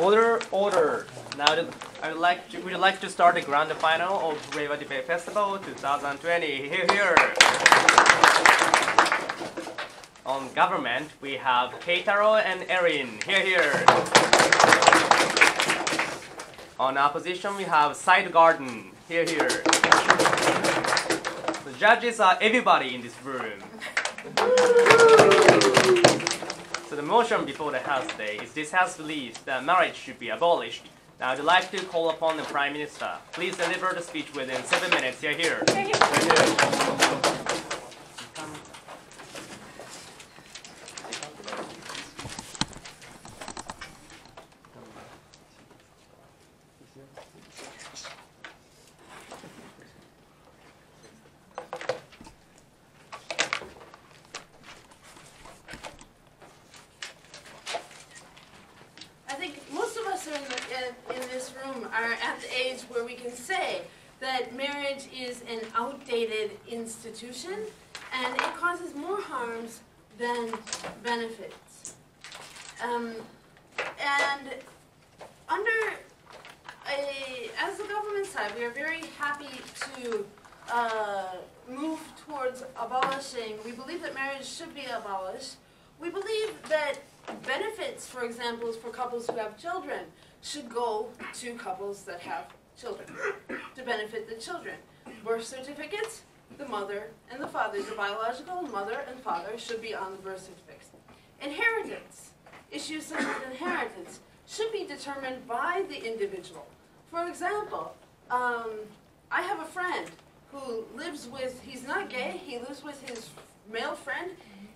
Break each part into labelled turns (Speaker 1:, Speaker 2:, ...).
Speaker 1: Order, order. Now, I would like to, would you like to start the grand final of Reiwa Debate Festival 2020. Here, here. On government, we have Keitaro and Erin. Here, here. On opposition, we have Side Garden. Here, here. The judges are everybody in this room. So the motion before the House today is this House believes that marriage should be abolished. Now I'd like to call upon the Prime Minister. Please deliver the speech within seven minutes. Here, here. Here, here.
Speaker 2: I think most of us in, the, in, in this room are at the age where we can say that marriage is an outdated institution and it causes more harms than benefits. Um, and under a, as the government we are very happy to uh, move towards abolishing. We believe that marriage should be abolished. We believe that benefits, for example, for couples who have children, should go to couples that have children to benefit the children. Birth certificates, the mother and the father, the biological mother and father should be on the birth certificates. Inheritance, issues such as inheritance, should be determined by the individual. For example, um, I have a friend who lives with, he's not gay, he lives with his male friend.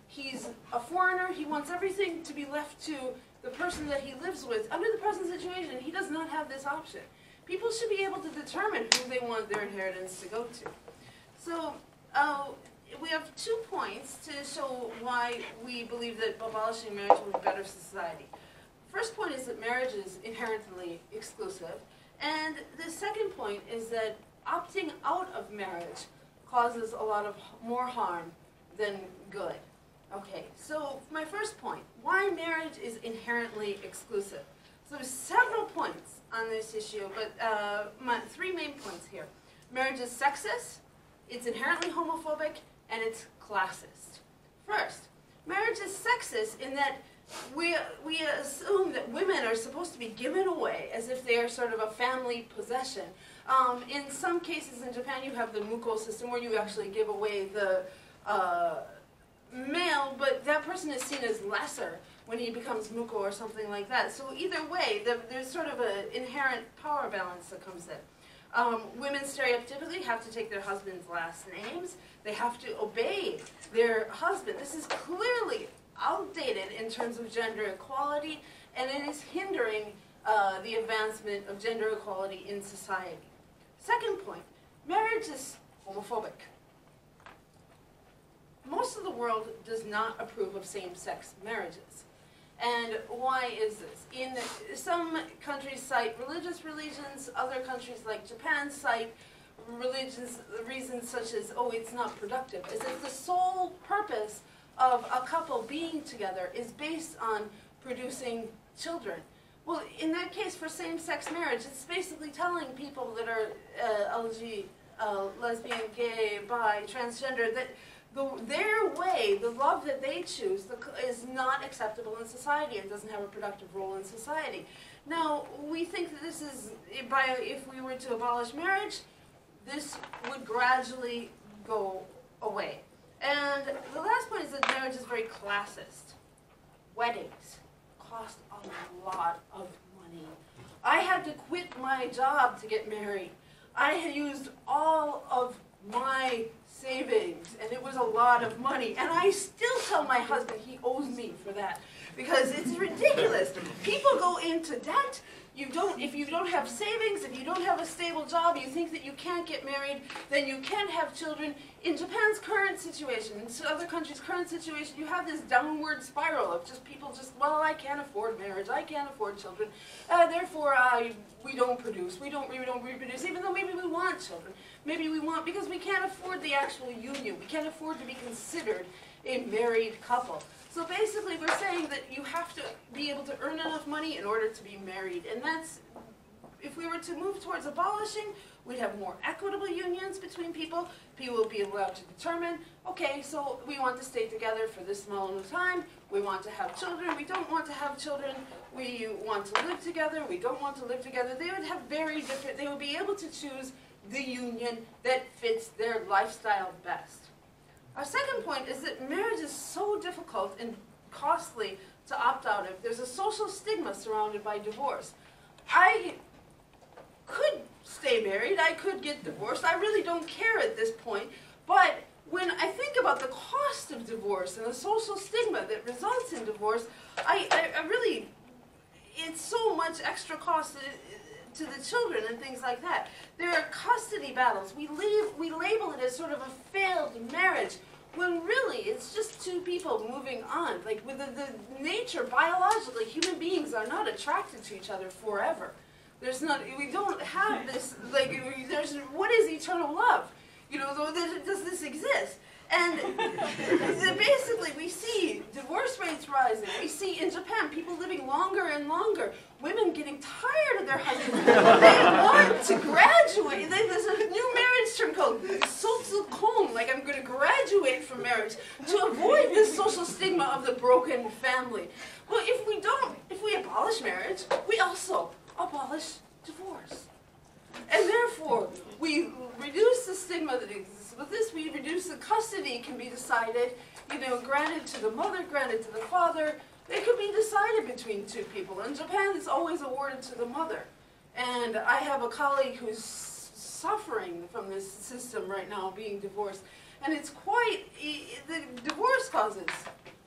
Speaker 2: He's a foreigner, he wants everything to be left to the person that he lives with. Under the present situation, he does not have this option. People should be able to determine who they want their inheritance to go to. So, uh, we have two points to show why we believe that abolishing marriage would be better society. First point is that marriage is inherently exclusive. And the second point is that opting out of marriage causes a lot of more harm than good. Okay, so my first point, why marriage is inherently exclusive. So there's several points on this issue, but uh, my three main points here. Marriage is sexist, it's inherently homophobic, and it's classist. First, marriage is sexist in that we, we assume that women are supposed to be given away as if they are sort of a family possession. Um, in some cases in Japan, you have the muko system where you actually give away the uh, male, but that person is seen as lesser when he becomes muko or something like that. So either way, the, there's sort of an inherent power balance that comes in. Um, women stereotypically have to take their husband's last names. They have to obey their husband. This is clearly outdated in terms of gender equality, and it is hindering uh, the advancement of gender equality in society. Second point, marriage is homophobic. Most of the world does not approve of same-sex marriages. And why is this? In some countries cite religious religions, other countries like Japan cite religious reasons such as, oh, it's not productive, as if the sole purpose of a couple being together is based on producing children. Well, in that case, for same-sex marriage, it's basically telling people that are uh, LG, uh, lesbian, gay, bi, transgender, that the, their way, the love that they choose, the, is not acceptable in society and doesn't have a productive role in society. Now, we think that this is, by, if we were to abolish marriage, this would gradually go away. And the last point is that marriage is very classist. Weddings cost a lot of money. I had to quit my job to get married. I had used all of my savings, and it was a lot of money. And I still tell my husband he owes me for that because it's ridiculous. People go into debt. You don't, if you don't have savings, if you don't have a stable job, you think that you can't get married, then you can't have children. In Japan's current situation, in other countries' current situation, you have this downward spiral of just people just, well, I can't afford marriage, I can't afford children, uh, therefore I, we don't produce, we don't, we don't reproduce, even though maybe we want children. Maybe we want, because we can't afford the actual union, we can't afford to be considered a married couple. So basically, we're saying that you have to be able to earn enough money in order to be married. And that's, if we were to move towards abolishing, we'd have more equitable unions between people. People would be allowed to determine, okay, so we want to stay together for this amount of time. We want to have children. We don't want to have children. We want to live together. We don't want to live together. They would have very different, they would be able to choose the union that fits their lifestyle best. Our second point is that marriage is so difficult and costly to opt out of. There's a social stigma surrounded by divorce. I could stay married, I could get divorced, I really don't care at this point, but when I think about the cost of divorce and the social stigma that results in divorce, I, I, I really, it's so much extra cost to, to the children and things like that. There are custody battles. We, leave, we label it as sort of a failed marriage when really it's just two people moving on. Like with the, the nature, biologically, human beings are not attracted to each other forever. There's not, we don't have this, like, there's, what is eternal love? You know, does this exist? And basically, we see divorce rates rising. We see in Japan people living longer and longer. Women getting tired of their husbands. they want to graduate. There's a new marriage term called sotsukon, like I'm going to graduate from marriage, to avoid this social stigma of the broken family. Well, if we don't, if we abolish marriage, we also abolish divorce. And therefore, we reduce the stigma that exists. With this, we reduce the custody can be decided, you know, granted to the mother, granted to the father. It could be decided between two people. In Japan, it's always awarded to the mother. And I have a colleague who's suffering from this system right now, being divorced. And it's quite, the divorce causes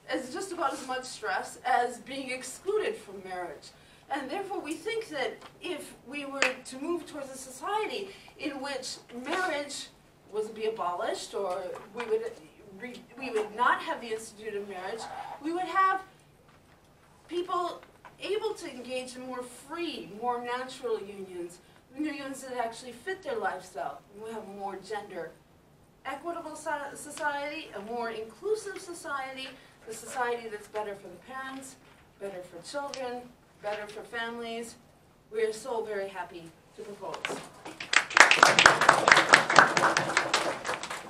Speaker 2: as just about as much stress as being excluded from marriage. And therefore, we think that if we were to move towards a society in which marriage was be abolished, or we would, we would not have the institute of marriage, we would have people able to engage in more free, more natural unions, unions that actually fit their lifestyle. We have a more gender equitable society, a more inclusive society, a society that's better for the parents, better for children, better for families. We are so very happy to propose.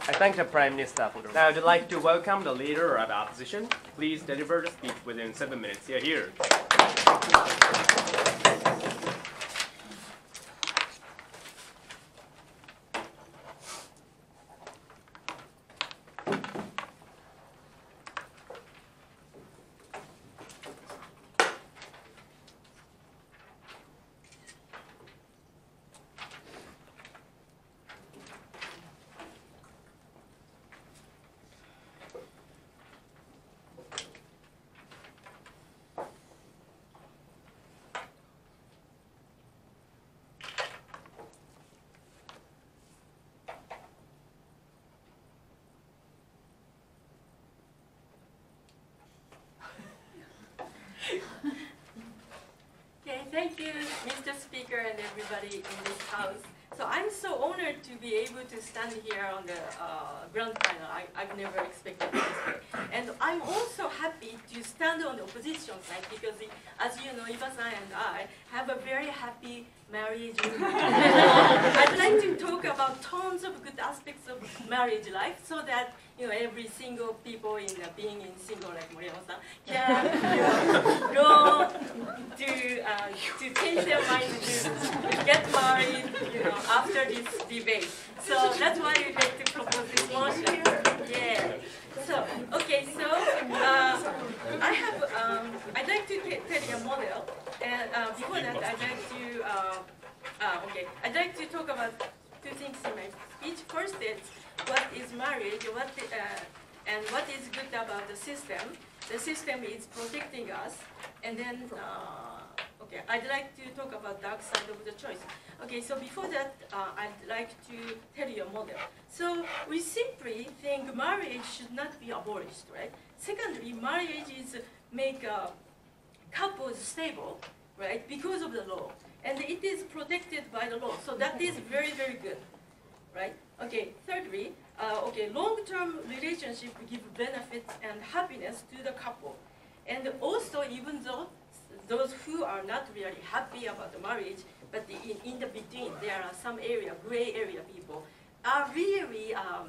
Speaker 1: I thank the Prime Minister for the... Now I'd like to welcome the leader of the opposition. Please deliver the speech within seven minutes. Here, here.
Speaker 3: Thank you, Mr. Speaker and everybody in this house. So I'm so honored to be able to stand here on the uh, grand final. I, have never expected this. And I'm also happy to stand on the opposition side because, as you know, Iba-san and I have a very happy marriage. I'd like to talk about tons of good aspects of marriage life so that you know every single people in being in single like Moriyama-san can you know, go to change their mind to get married you know after this debate. So that's why we like to propose this motion. Yeah. So, okay, so uh, I have, um, I'd like to tell you a model, and uh, before that, I'd like to, uh, uh, okay, I'd like to talk about two things in my speech. First is what is marriage, what the, uh, and what is good about the system. The system is protecting us, and then, uh, okay, I'd like to talk about dark side of the choice. Okay, so before that, uh, I'd like to tell you a model. So we simply think marriage should not be abolished, right? Secondly, marriage is make couples stable, right, because of the law. And it is protected by the law, so that is very, very good, right? Okay, thirdly, uh, okay, long-term relationship give benefits and happiness to the couple. And also, even though those who are not really happy about the marriage, but the, in, in the between, there are some area, gray area people, are really, um,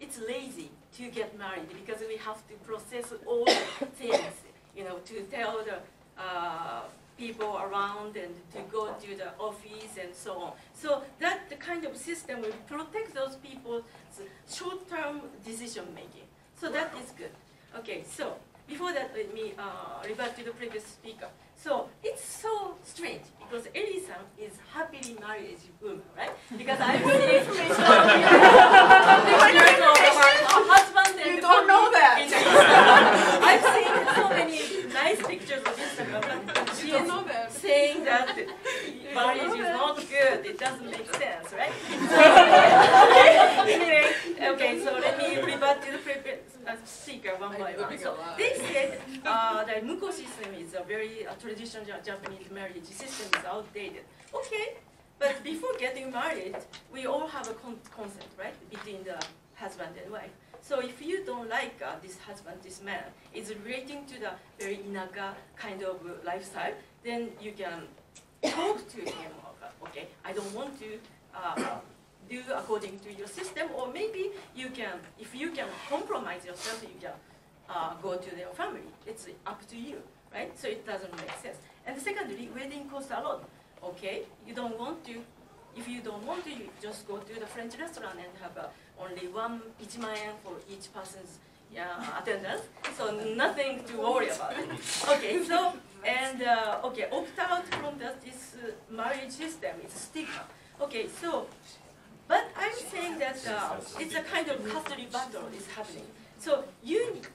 Speaker 3: it's lazy to get married because we have to process all things, you know, to tell the uh, people around and to go to the office and so on. So that the kind of system will protect those people's short-term decision making. So that is good. Okay, so before that, let me uh, revert to the previous speaker. So it's so strange because Ellie-san is happily married woman, right? Because I've seen pictures of her husband and
Speaker 4: You don't know that.
Speaker 3: I've seen so many nice pictures of Instagram, but she is saying that marriage is not good. It doesn't make sense, right? anyway, okay, so let me revert to the uh, speaker one by one. So they said uh, that Muko system is a very uh, traditional Japanese marriage system is outdated. Okay, but before getting married, we all have a con- consent, right, between the husband and wife. So if you don't like uh, this husband, this man is relating to the very inaka kind of uh, lifestyle, then you can talk to him. Okay, I don't want to uh, do according to your system, or maybe you can, if you can compromise yourself, you can uh, go to their family. It's up to you, right? So it doesn't make sense. And secondly, wedding costs a lot. Okay, you don't want to. If you don't want to, you just go to the French restaurant and have uh, only one ichiman for each person's yeah, attendance. So nothing to worry about. Okay, so and uh, okay, opt out from the, this uh, marriage system is stigma. Okay, so I'm saying that uh, it's a kind of custody battle is happening. So you need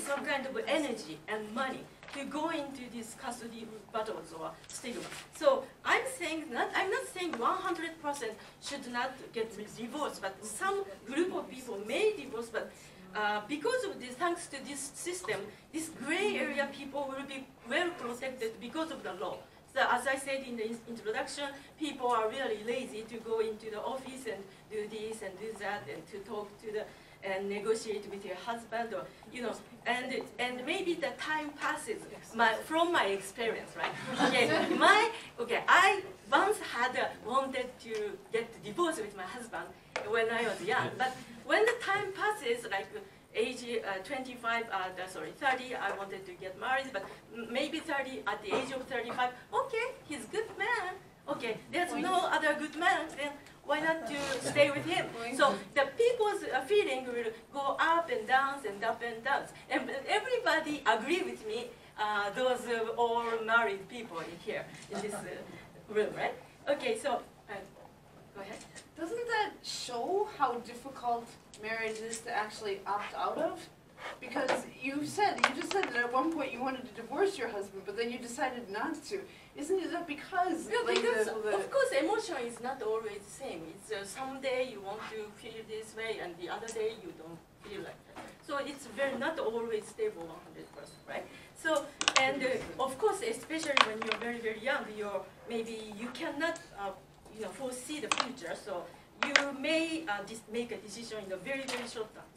Speaker 3: some kind of energy and money to go into these custody battles or stigma. So I'm saying not, I'm not saying 100% should not get divorced, but some group of people may divorce, but uh, because of this, thanks to this system, this gray area people will be well protected because of the law. So as I said in the in- introduction, people are really lazy to go into the office and do this and do that and to talk to the and negotiate with your husband or you know and and maybe the time passes my, from my experience right? Okay my okay I once had uh, wanted to get divorced with my husband when I was young but when the time passes like age uh, 25 uh, sorry 30 I wanted to get married but maybe 30 at the age of 35 okay he's good man. Okay there's no other good man then why not to stay with him? So the people's uh, feeling will go up and down and up and down and everybody agree with me uh, those uh, all married people in here in this uh, room right? Okay so uh, go ahead
Speaker 4: Doesn't that show how difficult marriage is to actually opt out of? Because you said, you just said that at one point you wanted to divorce your husband, but then you decided not to. Isn't it that because,
Speaker 3: Yeah,
Speaker 4: like,
Speaker 3: because
Speaker 4: the, the,
Speaker 3: of course emotion is not always the same. It's uh, someday you want to feel this way, and the other day you don't feel like that. So it's very not always stable 100%, right? So and uh, of course, especially when you're very very young, you're maybe you cannot uh, you know foresee the future. So you may uh, make a decision in a very very short time.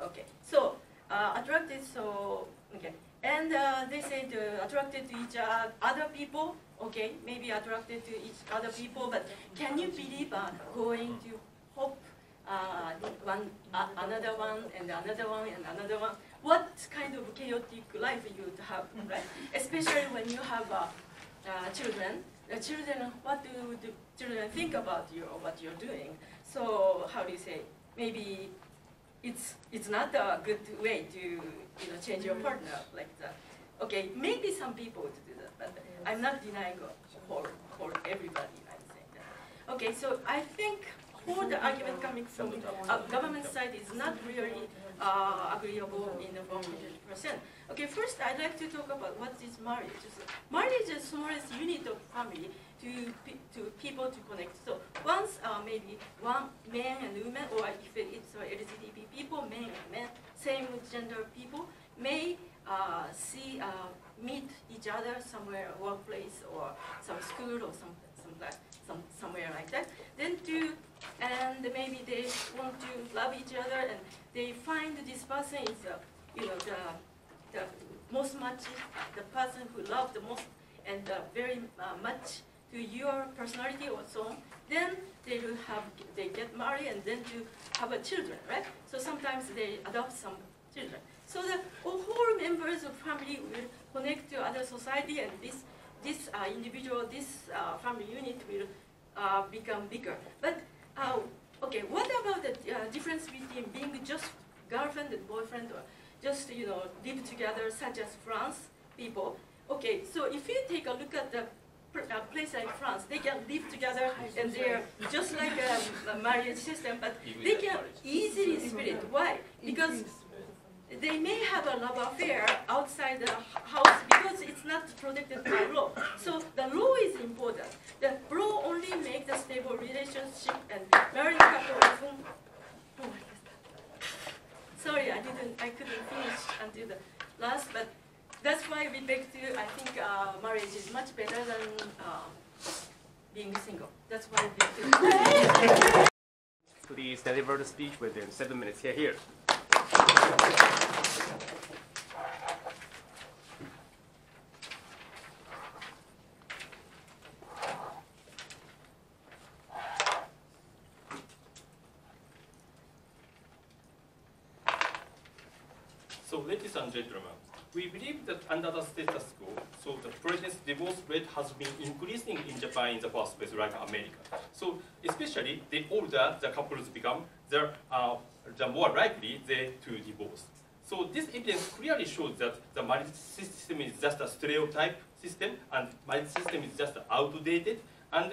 Speaker 3: Okay, so uh, attracted. So okay, and uh, they said attracted to each other people. Okay, maybe attracted to each other people, but can you believe uh, going to hope uh, one another one and another one and another one? What kind of chaotic life you'd have, right? Especially when you have uh, children. The children, what do the children think about you or what you're doing? So how do you say? Maybe it's it's not a good way to you know change your mm. partner like that. Okay, maybe some people would do that, but I'm not denying for for everybody. I'm saying that. Okay, so I think all the argument coming from uh, government side is not really uh, agreeable in the 100%. Okay, first I'd like to talk about what is marriage. Marriage is the smallest unit of family to to people to connect. So once uh, maybe one man and woman, or if it's uh, LGBT people, men and men, same gender people may uh, see uh, meet each other somewhere, workplace or some school or some some some somewhere like that. Then to and maybe they want to love each other, and they find this person is, uh, you know, the, the most much, the person who loved the most and uh, very uh, much to your personality or so on, then they will have, they get married and then to have a children, right? So sometimes they adopt some children. So the whole members of family will connect to other society and this, this uh, individual, this uh, family unit will uh, become bigger. But, uh, okay, what about the uh, difference between being just girlfriend and boyfriend or just, you know, live together such as France people? Okay, so if you take a look at the a place like France, they can live together and they're just like a, a marriage system, but they can easily split. Why? Because they may have a love affair outside the house because it's not protected by law. So the law is important. The law only makes a stable relationship and married couple. Oh Sorry, I didn't. I couldn't finish until the last, but that's why we beg to. I think uh, marriage is much better than uh, being single. That's why we to.
Speaker 1: Please deliver the speech within seven minutes. Here, here.
Speaker 5: So, and gentlemen, we believe that under the status quo, so the present divorce rate has been increasing in Japan in the first place, like America. So, especially the older the couples become, the, uh, the more likely they to divorce. So, this evidence clearly shows that the marriage system is just a stereotype system, and marriage system is just outdated, and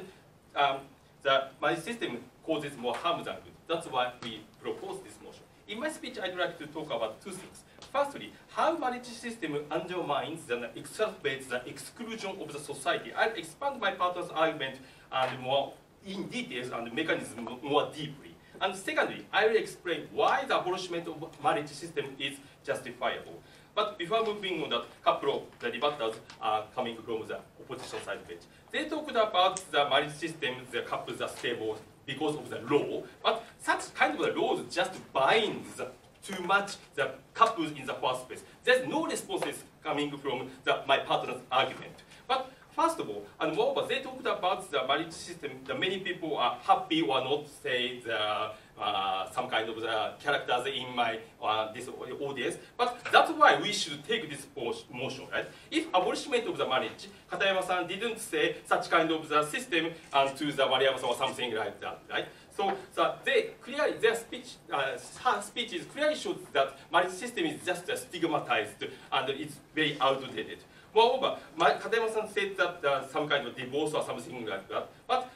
Speaker 5: um, the marriage system causes more harm than good. That's why we propose this motion. In my speech, I'd like to talk about two things. Firstly, how marriage system undermines and exacerbates the exclusion of the society. I'll expand my partner's argument and more in details and mechanism more deeply. And secondly, I will explain why the abolishment of marriage system is justifiable. But before moving on, that couple of the debaters are coming from the opposition side bench. They talked about the marriage system, the couples are stable because of the law, but such kind of laws just binds too much the couples in the first place. There's no responses coming from the, my partner's argument. But first of all, and moreover, they talked about the marriage system, the many people are happy or not, say, the, uh, some kind of the characters in my uh, this audience. But that's why we should take this motion, right? If abolishment of the marriage, Katayama-san didn't say such kind of the system and to the Moriyama-san or something like that, right? So, so they clearly, their speech, uh, her speech is clearly shows that marriage system is just uh, stigmatized and it's very outdated. Moreover, Katayama-san said that uh, some kind of divorce or something like that. But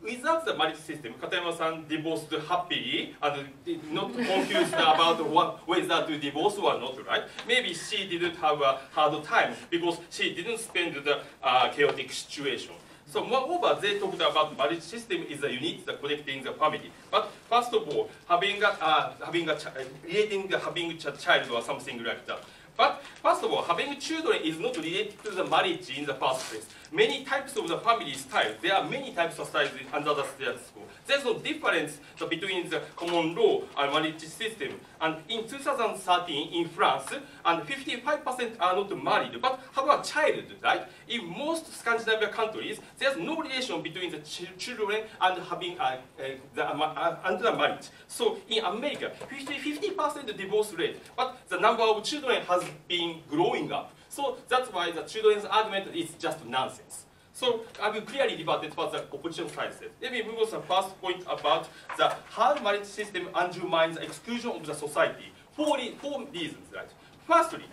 Speaker 5: without the marriage system, Katayama-san divorced happily and not confused about what, whether to divorce or not, right? Maybe she didn't have a hard time because she didn't spend the uh, chaotic situation. So moreover, they talked about marriage system is a unit that connecting the family. But first of all, having a, uh, having a, creating having a child or something like that. But first of all, having children is not related to the marriage in the first place. Many types of the family style. There are many types of styles under the status quo. There's no difference between the common law and marriage system. And in 2013 in France, and 55% are not married, but have a child, right? In most Scandinavian countries, there's no relation between the ch children and having uh, uh, the, uh, under marriage. So in America, 50% divorce rate, but the number of children has been growing up. So that's why the children's argument is just nonsense. So I will clearly debate what the opposition side. Let me move on to the first point about the how marriage system undermines the exclusion of the society. Four, four reasons, right? Firstly,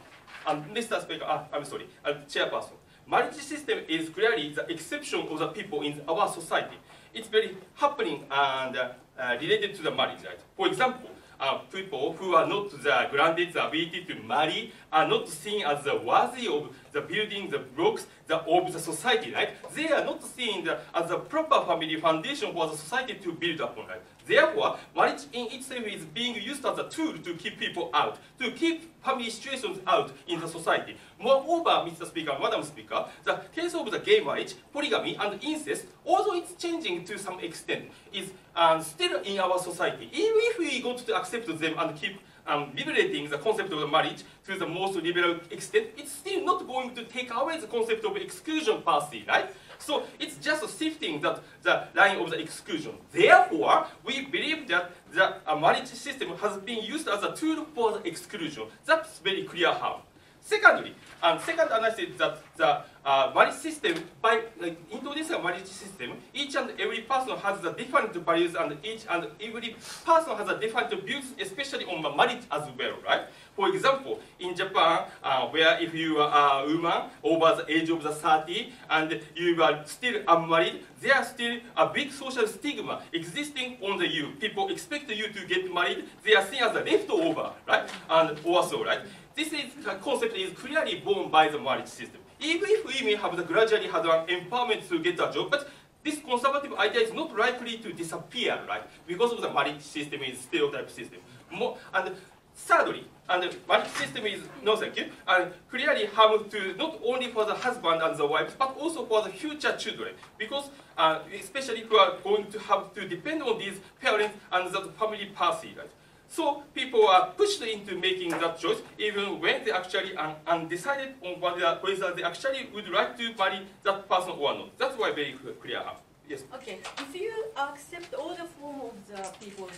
Speaker 5: and Mr. Speaker, uh, I'm sorry, uh, Chairperson, marriage system is clearly the exception of the people in our society. It's very happening and uh, uh, related to the marriage, right? For example, uh, people who are not the granted the ability to marry are not seen as worthy of the building, the blocks, the of the society, right? They are not seen the, as a proper family foundation for the society to build upon, right? Therefore, marriage in itself is being used as a tool to keep people out, to keep family situations out in the society. Moreover, Mr. Speaker, Madam Speaker, the case of the gay marriage, polygamy, and incest, although it's changing to some extent, is um, still in our society. Even if we going to accept them and keep um, liberating the concept of the marriage to the most liberal extent, it's still not going to take away the concept of exclusion se, right? So it's just shifting that the line of the exclusion. Therefore, we believe that the uh, marriage system has been used as a tool for the exclusion. That's very clear harm. Secondly, and second analysis that the uh, marriage system, by like, introducing a marriage system, each and every person has the different values and each and every person has a different views, especially on the marriage as well, right? For example, in Japan, uh, where if you are a woman over the age of the 30 and you are still unmarried, there is still a big social stigma existing on the you. People expect you to get married, they are seen as a leftover, right? And also, right? This is, concept is clearly born by the marriage system. Even if women have gradually had an empowerment to get a job, but this conservative idea is not likely to disappear, right? Because of the marriage system is stereotype system. More, and thirdly, and the marriage system is no thank you, and clearly harm to not only for the husband and the wife, but also for the future children, because uh, especially who are going to have to depend on these parents and the family party, right? So people are pushed into making that choice even when they actually are undecided on whether, they actually would like to marry that person or not. That's why very clear. Yes.
Speaker 3: Okay, if you accept all the form of the people's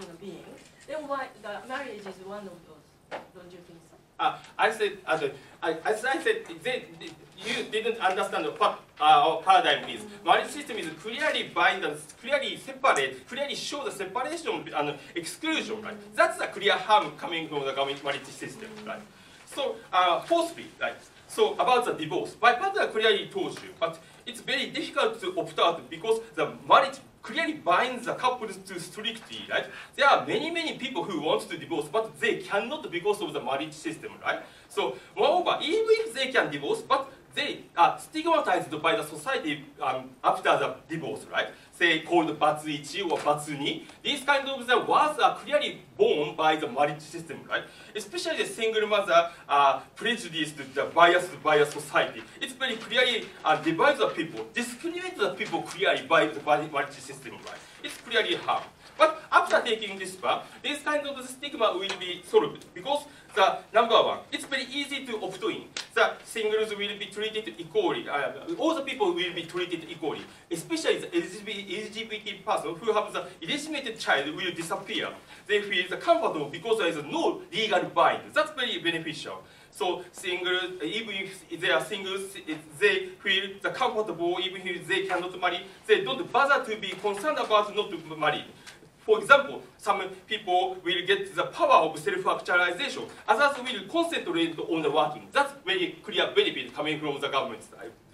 Speaker 3: you know, being, then why the marriage is one of those? Don't you think so?
Speaker 5: Uh, I said, as, I, I said, they, you didn't understand what uh, our paradigm is. Marriage system is clearly bind and clearly separate, clearly show the separation and exclusion, right? That's a clear harm coming from the marriage system, right? So, uh, fourthly, right? So about the divorce, my partner clearly told you, but it's very difficult to opt out because the marriage clearly binds the couples to strictly, right? There are many, many people who want to divorce, but they cannot because of the marriage system, right? So, moreover, even if they can divorce, but they are stigmatized by the society um, after the divorce, right? Say called batsuichi or batsuni. These kinds of the words are clearly born by the marriage system, right? Especially the single mother uh, prejudiced the biased by a society. It's very clearly uh, divides the people, discriminates the people clearly by the marriage system, right? It's clearly harm. But after taking this path, this kind of stigma will be solved because the number one, it's very easy to opt in. The singles will be treated equally. Uh, all the people will be treated equally. Especially the LGBT person who have the illegitimate child will disappear. They feel comfortable because there is no legal bind. That's very beneficial. So singles, even if they are singles, they feel the comfortable, even if they cannot marry, they don't bother to be concerned about not to marry. For example, some people will get the power of self-actualization. Others will concentrate on the working. That's very clear benefit coming from the government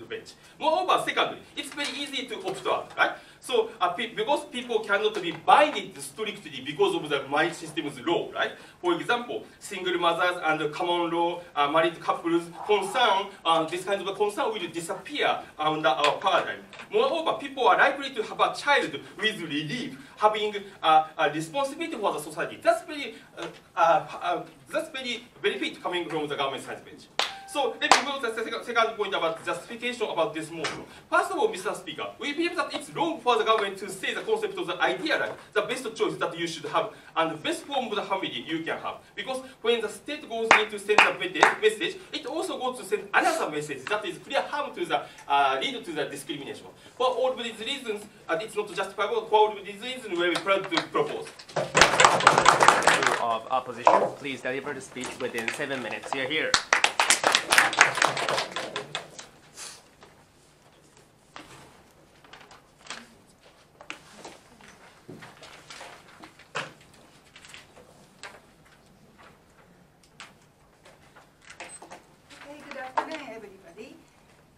Speaker 5: bench. Moreover, secondly, it's very easy to opt out, right? So uh, because people cannot be binded strictly because of the marriage system's law, right? For example, single mothers and common law uh, married couples concern, uh, this kind of concern will disappear under our paradigm. Moreover, people are likely to have a child with relief, having uh, a responsibility for the society. That's very, uh, uh, that's very benefit coming from the government science. So let me go to the second, point about justification about this motion. First of all, Mr. Speaker, we believe that it's wrong for the government to say the concept of the idea that the best choice that you should have and the best form of the family you can have. Because when the state goes in to send a message, it also goes to send another message that is clear harm to the uh, lead to the discrimination. For all of these reasons, uh, it's not justifiable. For all of these reasons, we are proud to propose.
Speaker 1: Of opposition, please deliver the speech within seven minutes. You're here.
Speaker 6: Okay, good afternoon, everybody.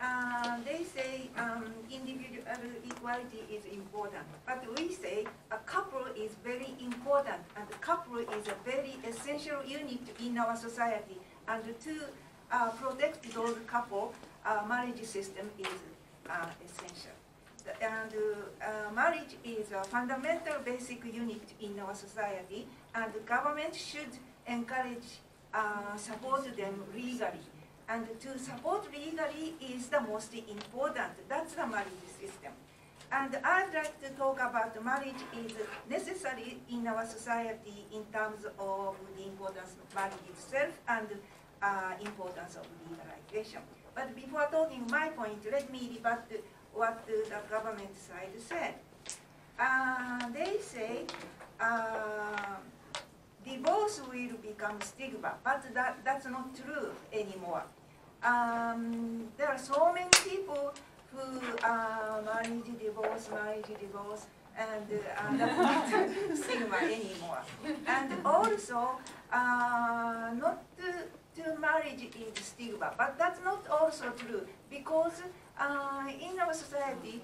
Speaker 6: Uh, they say um, individual equality is important, but we say a couple is very important, and a couple is a very essential unit in our society. And to uh, protect those couple, uh, marriage system is uh, essential. And uh, marriage is a fundamental basic unit in our society, and the government should encourage, uh, support them legally. And to support legally is the most important. That's the marriage system. And I'd like to talk about marriage is necessary in our society in terms of the importance of marriage itself and uh, importance of legalization. But before talking my point, let me rebut what the government side said. Uh, they say uh, divorce will become stigma, but that, that's not true anymore. Um, there are so many people who uh, marriage divorce, marriage divorce, and uh, not stigma anymore. And also, uh, not to, to marriage is stigma, but that's not also true because uh, in our society,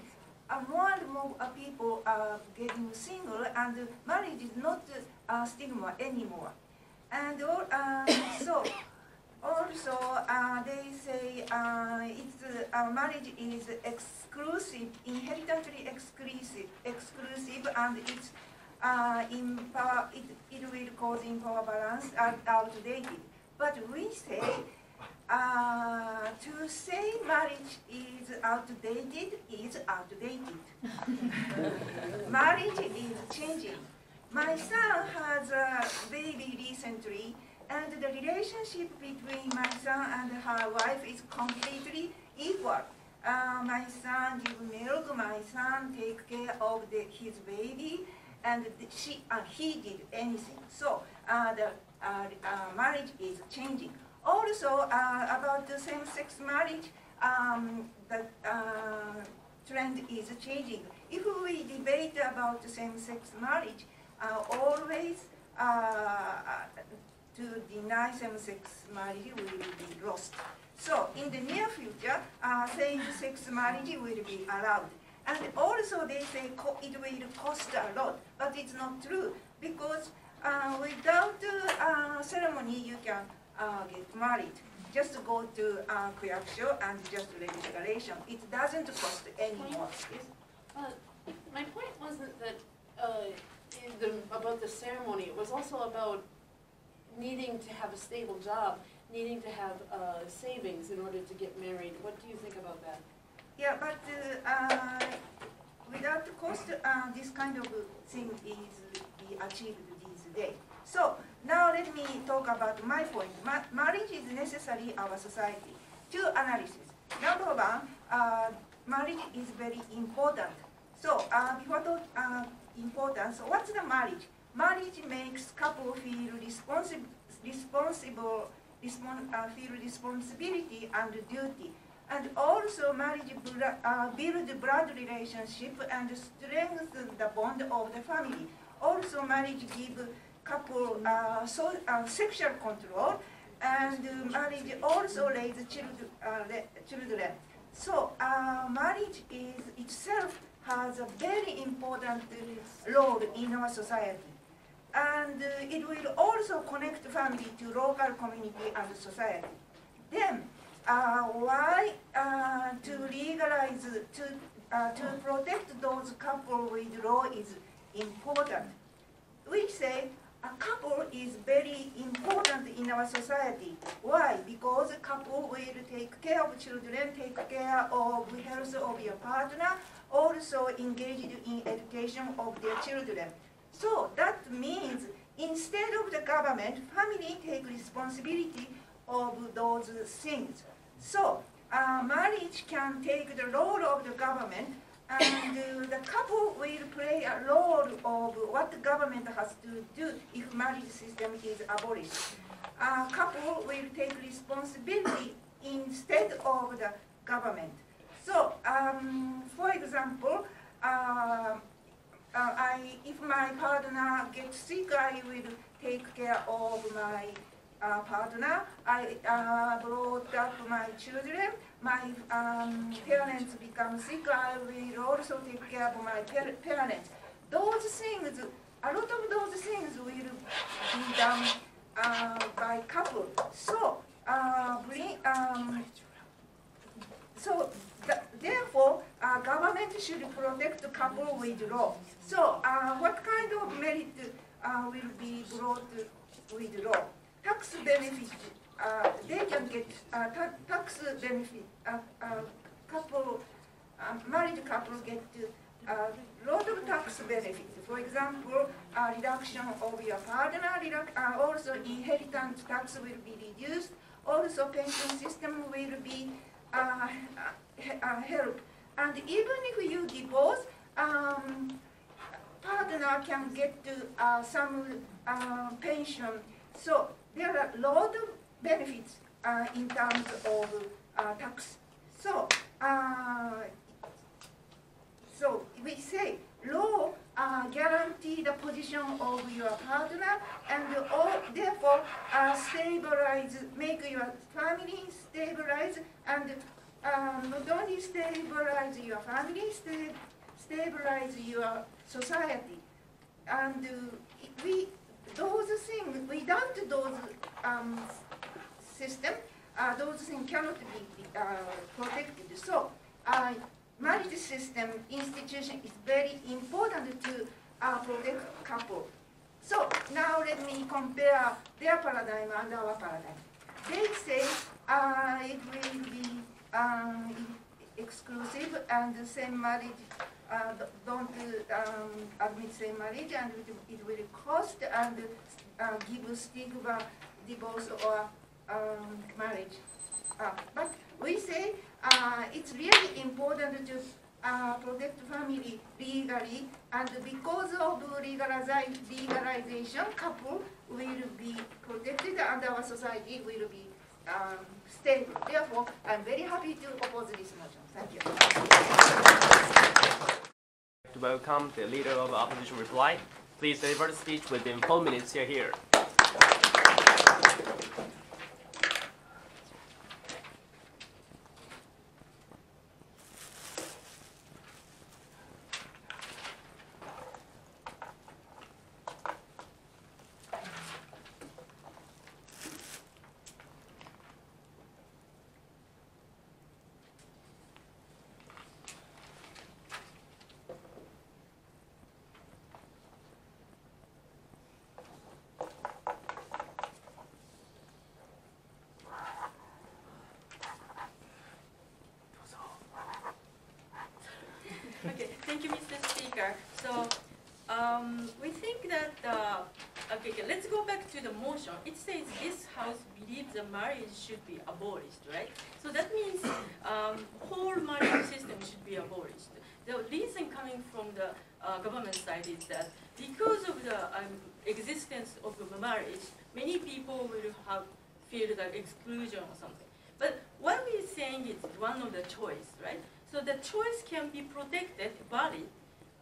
Speaker 6: uh, more and more uh, people are getting single, and marriage is not uh, stigma anymore. And al- uh, so, also, they say it's, marriage is exclusive, inherently exclusive, exclusive, and uh, in power, it, it will cause impower balance and outdated. But we say uh, to say marriage is outdated is outdated. marriage is changing. My son has a baby recently, and the relationship between my son and her wife is completely equal. Uh, my son give milk, my son take care of the, his baby, and she, uh, he did anything. So uh, the uh, uh, marriage is changing. Also uh, about the same-sex marriage, um, the trend is changing. If we debate about the same-sex marriage, always to deny same-sex marriage will be lost. So in the near future, uh, same-sex marriage will be allowed. And also they say co- it will cost a lot, but it's not true because uh, without uh, ceremony you can uh, get married. Just go to uh, Kuyakusho and just declaration. It doesn't cost any more.
Speaker 2: Uh, My point wasn't that, uh, in the, about the ceremony, it was also about needing to have a stable job, needing to have uh, savings in order to get married. What do you think about that?
Speaker 6: Yeah, but uh, uh, without the cost, uh, this kind of thing is be achieved these days. So now let me talk about my point. Ma- marriage is necessary our society. Two analysis. Number one, uh, marriage is very important. So before talk uh, importance, what's the marriage? Marriage makes couple feel responsible, responsible, respon- uh, feel responsibility and duty. And also marriage uh, build blood relationship and strengthen the bond of the family. Also marriage give couple uh, so, uh, sexual control and marriage also raise children. Uh, children. So uh, marriage is itself has a very important role in our society. And uh, it will also connect family to local community and society. Then, uh, why uh, to legalize, to, to protect those couple with law is important. We say a couple is very important in our society. Why? Because a couple will take care of children, take care of health of your partner, also engaged in education of their children. So that means instead of the government, family take responsibility of those things. So uh, marriage can take the role of the government and uh, the couple will play a role of what the government has to do if marriage system is abolished. Uh, couple will take responsibility instead of the government. So, um, for example, uh, uh, I, if my partner gets sick, I will take care of my uh, partner. I uh, brought up my children. My um, parents become sick. I will also take care of my par- parents. Those things, a lot of those things will be done uh, by couple. So uh, bring, um, so th- therefore, uh, government should protect couple with law. So uh, what kind of merit uh, will be brought with law? Tax benefit, uh, they can get ta- tax benefit. Couple, married couple get a lot of tax benefit. For example, reduction of your partner, also inheritance tax will be reduced. Also, pension system will be uh. And even if you divorce, um, partner can get to, uh, some uh, pension. So there are a lot of benefits uh, in terms of uh, tax. So, uh, so we say law uh, guarantee the position of your partner and all, therefore stabilize, make your family stabilize and um, not only stabilize your family, sta- stabilize your society. And uh, we, those things, without those um, system, uh, those things cannot be uh, protected. So, uh, marriage system institution is very important to uh, protect couple. So now let me compare their paradigm and our paradigm. They say uh, it will be um, exclusive and the same marriage uh, don't um, admit same marriage and it, will cost and uh, give stigma divorce or um, marriage. Uh, but we say uh, it's really important to uh, protect family legally, and because of legalization, couple will be protected and our society will be um, stable. Therefore, I'm very happy to oppose this motion. Thank you.
Speaker 1: To welcome the leader of opposition reply. Please deliver the speech within four minutes. You're here.
Speaker 3: Okay, thank you, So, um, we think that, uh, okay, okay, let's go back to the motion. It says this house believes the marriage should be abolished, right? So that means, um, whole marriage system should be abolished. The reason coming from the uh, government side is that because of the um, existence of the marriage, many people will have feel the exclusion or something. But what we're saying is one of the choice, right? So the choice can be protected, valid,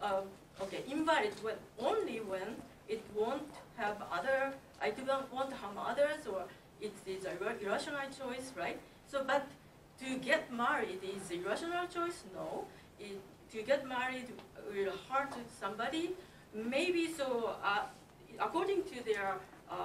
Speaker 3: uh, okay, invalid when only when it won't have other. I do not want to harm others, or it is a ir- irrational choice, right? So, but to get married is a irrational choice. No, it, to get married will hurt somebody. Maybe so. Uh, according to their, uh,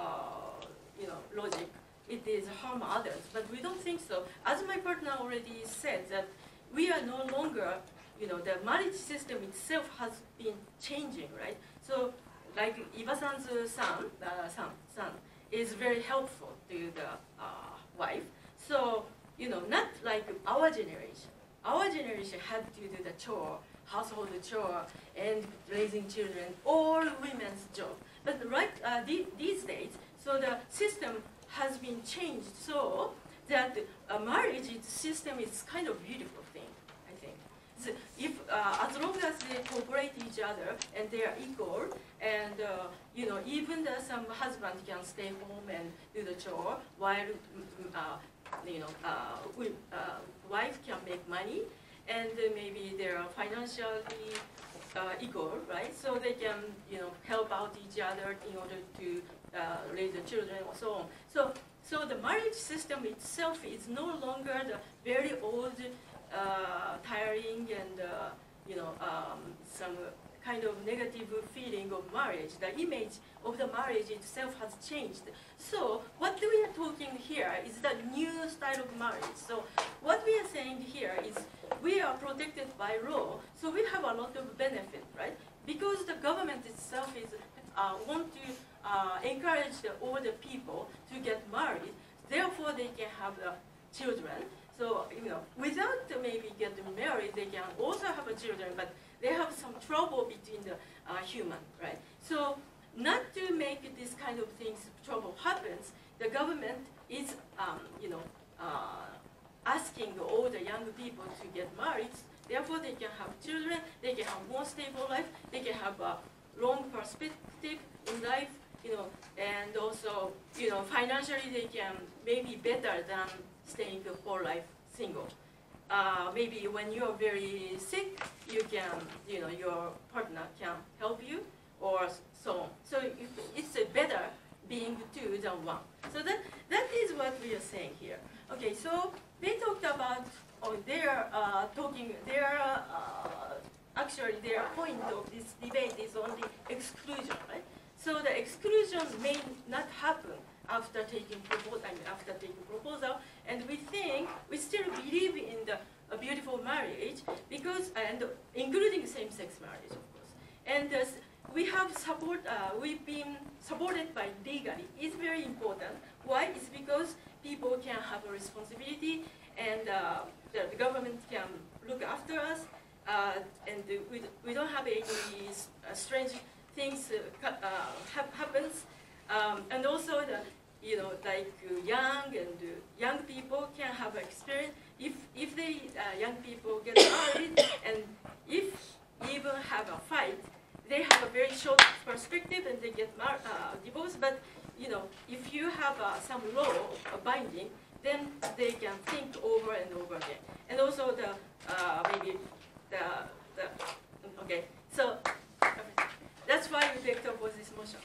Speaker 3: you know, logic, it is harm others. But we don't think so. As my partner already said that we are no longer, you know, the marriage system itself has been changing, right? So, like Iba-san's son, uh, son, son is very helpful to the uh, wife. So, you know, not like our generation. Our generation had to do the chore, household chore, and raising children, all women's job. But right uh, the, these days, so the system has been changed so that a marriage system is kind of beautiful if, uh, as long as they cooperate each other and they are equal, and, uh, you know, even the, some husband can stay home and do the chore while, mm, mm, uh, you know, uh, uh, wife can make money, and maybe they are financially equal, right? So they can, you know, help out each other in order to raise the children or so on. So, so the marriage system itself is no longer the very old, tiring and, uh, you know, um, some kind of negative feeling of marriage. The image of the marriage itself has changed. So what we are talking here is the new style of marriage. So what we are saying here is we are protected by law, so we have a lot of benefit, right? Because the government itself is uh, want to uh, encourage the older people to get married, therefore they can have the children. So you know, without maybe getting married, they can also have a children, but they have some trouble between the uh, human, right? So not to make this kind of things trouble happens, the government is, um, you know, uh, asking all the young people to get married. Therefore, they can have children, they can have more stable life, they can have a long perspective in life, you know, and also, you know, financially they can maybe better than staying the whole life single. Uh, maybe when you're very sick, you can, you know, your partner can help you, or so on. So it's better being two than one. So that that is what we are saying here. Okay, so they talked about, or their uh, talking, their uh, actually their point of this debate is on the exclusion, right? So the exclusion may not happen after taking proposal, I mean, after taking proposal, and we think we still believe in the a beautiful marriage because and including same-sex marriage, of course. And uh, we have support. Uh, we've been supported by legally. It's very important. Why? It's because people can have a responsibility, and uh, the, government can look after us, uh, and we, we don't have any uh, strange things uh, uh, happens, um, and also the you know like uh, young and uh, young people can have experience if if they uh, young people get married and if even have a fight they have a very short perspective and they get mar- divorced. But you know, if you have some law binding, then they can think over and over again. And also the maybe the the okay. So that's why we picked up with this motion.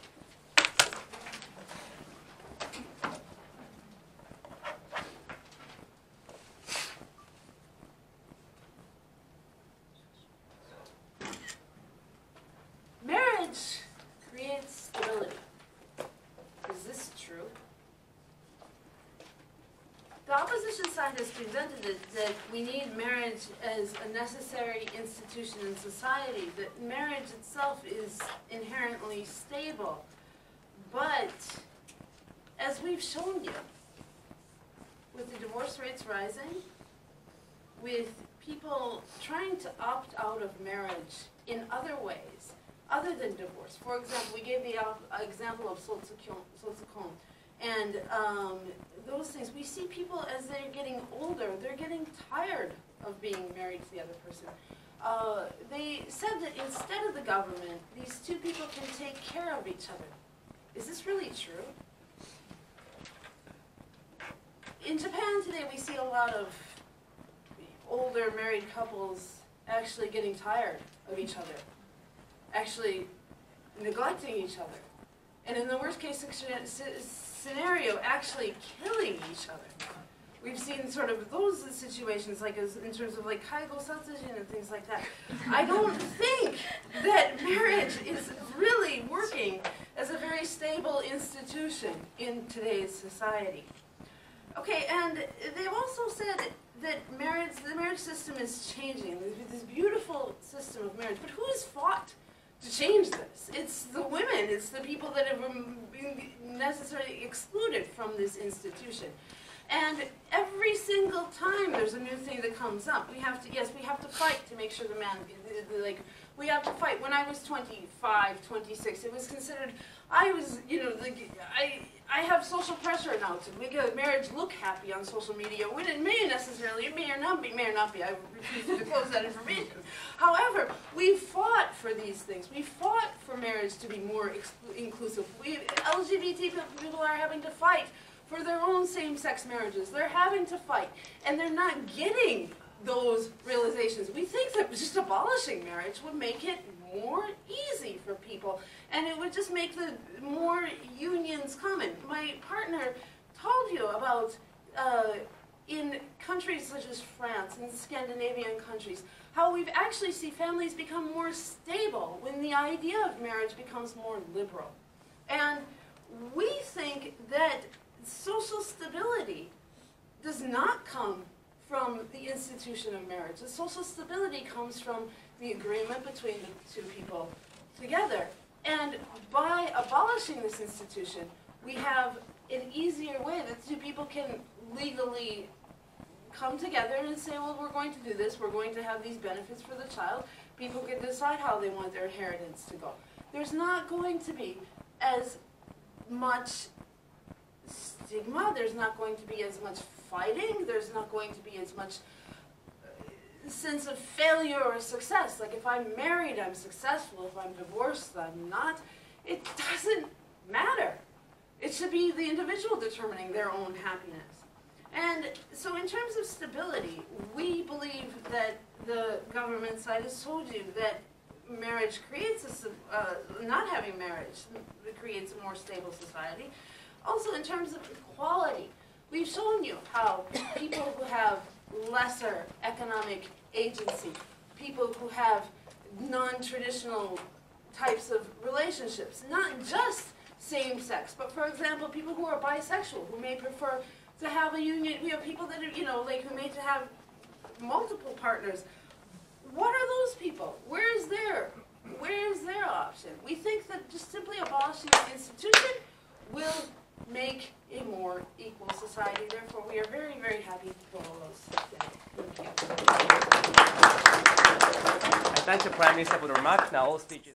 Speaker 2: Marriage creates stability. Is this true? The opposition side has presented it that we need marriage as a necessary institution in society, that marriage itself is inherently stable. But, as we've shown you, with the divorce rates rising, with people trying to opt out of marriage in other ways, other than divorce. For example, we gave the example of Sotsukon, and um, those things. We see people as they're getting older, they're getting tired of being married to the other person. Uh, they said that instead of the government, these two people can take care of each other. Is this really true? In Japan today, we see a lot of older married couples actually getting tired of each other, actually neglecting each other, and in the worst case scenario, actually killing each other. We've seen sort of those situations, like as, in terms of like kaigo satsujin and things like that. I don't think that marriage is really working as a very stable institution in today's society. Okay, and they've also said that marriage, the marriage system is changing. There's this beautiful system of marriage, but who has fought to change this? It's the women. It's the people that have been necessarily excluded from this institution. And every single time there's a new thing that comes up, we have to, yes, we have to fight to make sure the man, like, we have to fight. When I was 25, 26, it was considered, I was, you know, like, I, I have social pressure now to make a marriage look happy on social media, when it may necessarily, it may or not be, may or not be, I refuse to disclose that information. However, we fought for these things. We fought for marriage to be more inclusive. We, LGBT people are having to fight for their own same-sex marriages. They're having to fight, and they're not getting those realizations. We think that just abolishing marriage would make it more easy for people, and it would just make the more unions common. My partner told you about uh, in countries such as France and Scandinavian countries how we've actually see families become more stable when the idea of marriage becomes more liberal. And we think that social stability does not come from the institution of marriage. The social stability comes from the agreement between the two people together. And by abolishing this institution, we have an easier way that two people can legally come together and say, well, we're going to do this, we're going to have these benefits for the child. People can decide how they want their inheritance to go. There's not going to be as much stigma, there's not going to be as much fighting, there's not going to be as much uh, sense of failure or success. Like if I'm married, I'm successful. If I'm divorced, I'm not. It doesn't matter. It should be the individual determining their own happiness. And so in terms of stability, we believe that the government side has told you that marriage creates a, uh, not having marriage creates a more stable society. Also in terms of equality, we've shown you how people who have lesser economic agency, people who have non-traditional types of relationships, not just same-sex, but for example, people who are bisexual, who may prefer to have a union, you know, people that are, you know, like who may to have multiple partners. What are those people? Where is their, where is their option? We think that just simply abolishing the institution will make a more equal society. Therefore, we are very, very happy for all those things. Thank you.
Speaker 1: I thank the Prime Minister for the remarks. Now all speeches.